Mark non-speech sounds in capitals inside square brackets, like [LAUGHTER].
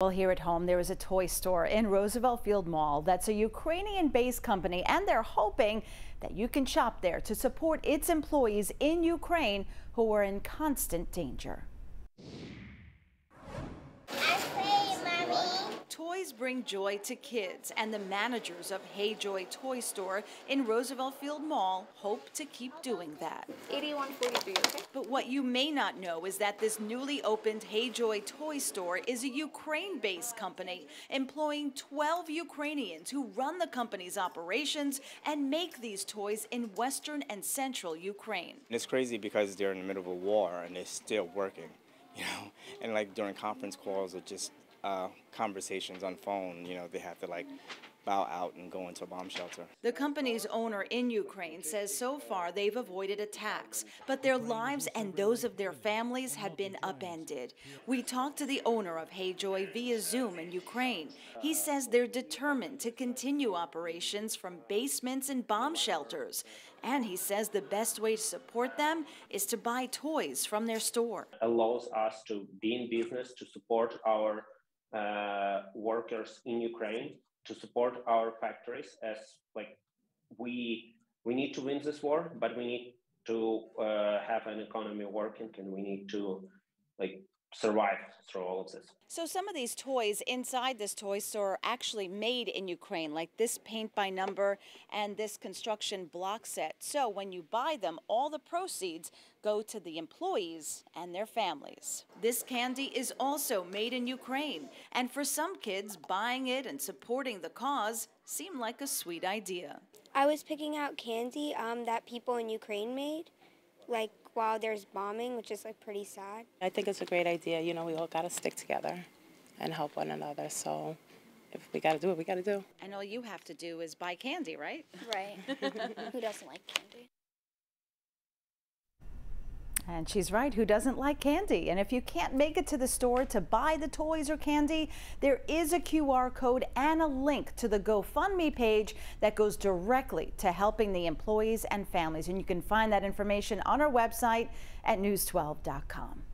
Well, here at home, there is a toy store in Roosevelt Field Mall that's a Ukrainian-based company, and they're hoping that you can shop there to support its employees in Ukraine who are in constant danger. Bring joy to kids, and the managers of Hey Joy Toy Store in Roosevelt Field Mall hope to keep doing that. 8143, okay? But what you may not know is that this newly opened Hey Joy Toy Store is a Ukraine based company employing 12 Ukrainians who run the company's operations and make these toys in western and central Ukraine. It's crazy because they're in the middle of a war and they're still working, [LAUGHS] you know, and like during conference calls or just uh, conversations on phone, you know, they have to like bow out and go into a bomb shelter. The company's owner in Ukraine says so far they've avoided attacks, but their lives and those of their families have been upended. We talked to the owner of Hey Joy via Zoom in Ukraine. He says they're determined to continue operations from basements and bomb shelters. And he says the best way to support them is to buy toys from their store. Allows us to be in business, to support our uh, workers in Ukraine to support our factories as like we we need to win this war, but we need to uh, have an economy working and we need to like survive through all of this. So some of these toys inside this toy store are actually made in Ukraine, like this paint by number and this construction block set. So when you buy them, all the proceeds go to the employees and their families. This candy is also made in Ukraine, and for some kids, buying it and supporting the cause seemed like a sweet idea. I was picking out candy um, that people in Ukraine made, like while there's bombing, which is like pretty sad. I think it's a great idea. You know, we all got to stick together and help one another. So if we got to do it, we got to do. And all you have to do is buy candy, right? Right. [LAUGHS] Who doesn't like candy? And she's right, who doesn't like candy? And if you can't make it to the store to buy the toys or candy, there is a QR code and a link to the GoFundMe page that goes directly to helping the employees and families. And you can find that information on our website at news12.com.